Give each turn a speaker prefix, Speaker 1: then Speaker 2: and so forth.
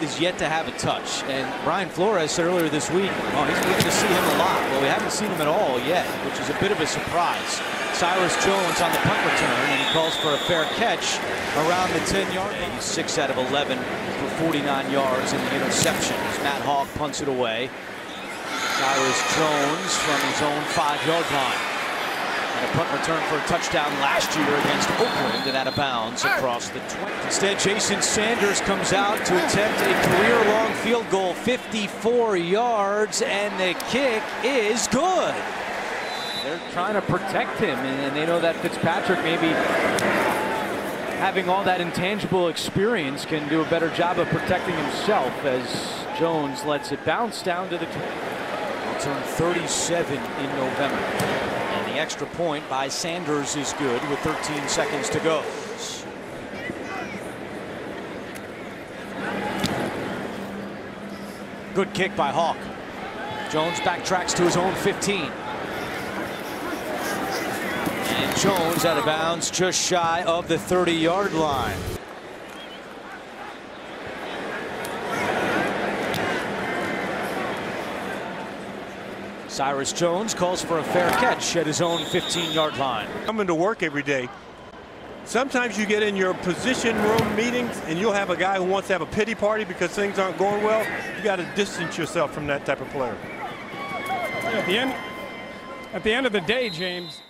Speaker 1: is yet to have a touch. And Brian Flores said earlier this week, oh, he's going to see him a lot. Well, we haven't seen him at all yet, which is a bit of a surprise. Cyrus Jones on the punt return, and he calls for a fair catch around the 10-yard line. He's 6 out of 11 for 49 yards in the interception as Matt Haack punts it away. Cyrus Jones from his own five-yard line. And a punt return for a touchdown last year against Oakland and out of bounds across the 20. Instead, Jason Sanders comes out to attempt a career-long field goal, 54 yards, and the kick is good.
Speaker 2: They're trying to protect him, and they know that Fitzpatrick maybe having all that intangible experience can do a better job of protecting himself as Jones lets it bounce down to the
Speaker 1: turn 37 in November. Extra point by Sanders is good with 13 seconds to go. Good kick by Haack. Jones backtracks to his own 15. And Jones out of bounds just shy of the 30-yard line. Cyrus Jones calls for a fair catch at his own 15-yard line.
Speaker 3: Coming to work every day. Sometimes you get in your position room meetings and you'll have a guy who wants to have a pity party because things aren't going well. You got to distance yourself from that type of player.
Speaker 4: At the end, at the end of the day, James,